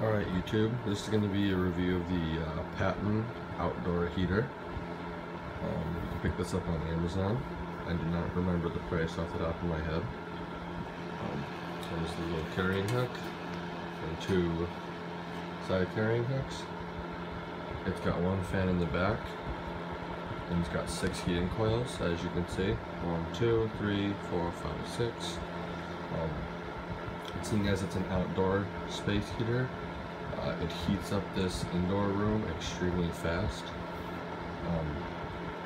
Alright YouTube, this is going to be a review of the uh, Patton outdoor heater. Um, you can pick this up on Amazon. I do not remember the price off the top of my head. Um, there's the little carrying hook and two side carrying hooks. It's got one fan in the back and it's got six heating coils as you can see. One, two, three, four, five, six. Um, seeing as it's an outdoor space heater, uh, it heats up this indoor room extremely fast. Um,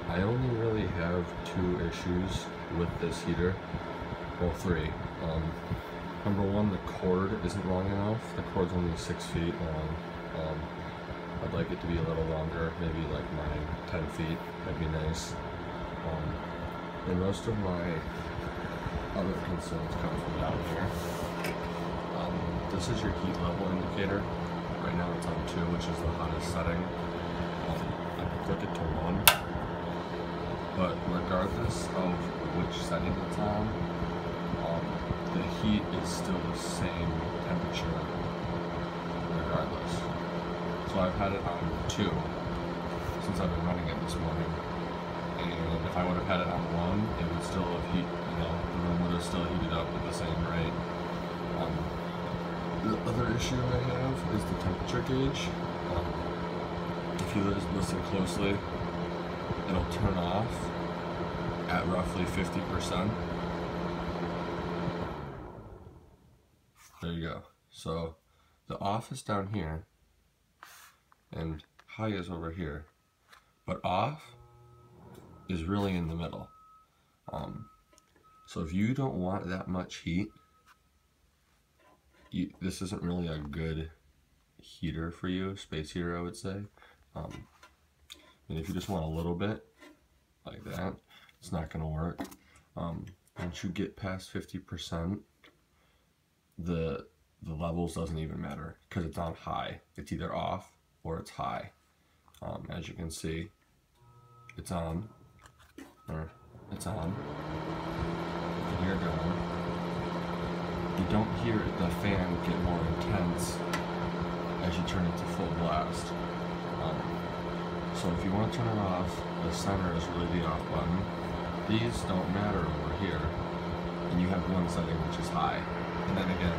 I only really have two issues with this heater. Well, three. Um, number one, the cord isn't long enough. The cord's only six feet long. Um, I'd like it to be a little longer, maybe like nine, ten feet. That'd be nice. Um, and most of my other concerns come from down here. This is your heat level indicator. Right now it's on 2, which is the hottest setting. I can click it to 1. But regardless of which setting it's on, um, the heat is still the same temperature regardless. So I've had it on 2 since I've been running it this morning. And if I would have had it on 1, it would still have heat, you know, the room would have still heated up at the same rate. Um, the other issue I have is the temperature gauge. Um, if you listen closely, it'll turn off at roughly 50%. There you go. So the off is down here and high is over here. But off is really in the middle. Um, so if you don't want that much heat, you, this isn't really a good heater for you, space heater I would say. Um, and if you just want a little bit, like that, it's not going to work. Um, once you get past 50%, the the levels doesn't even matter because it's on high. It's either off or it's high. Um, as you can see, it's on, or it's on. You can hear it going you don't hear the fan get more intense as you turn it to full blast. Um, so if you want to turn it off, the center is really the off button. These don't matter over here. And you have one setting which is high. And then again,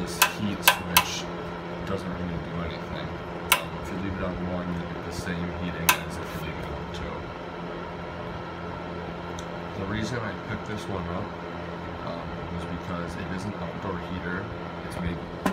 this heat switch doesn't really do anything. Um, if you leave it on one, you get the same heating as if you leave it on two. The reason I picked this one up because it is an outdoor heater. It's made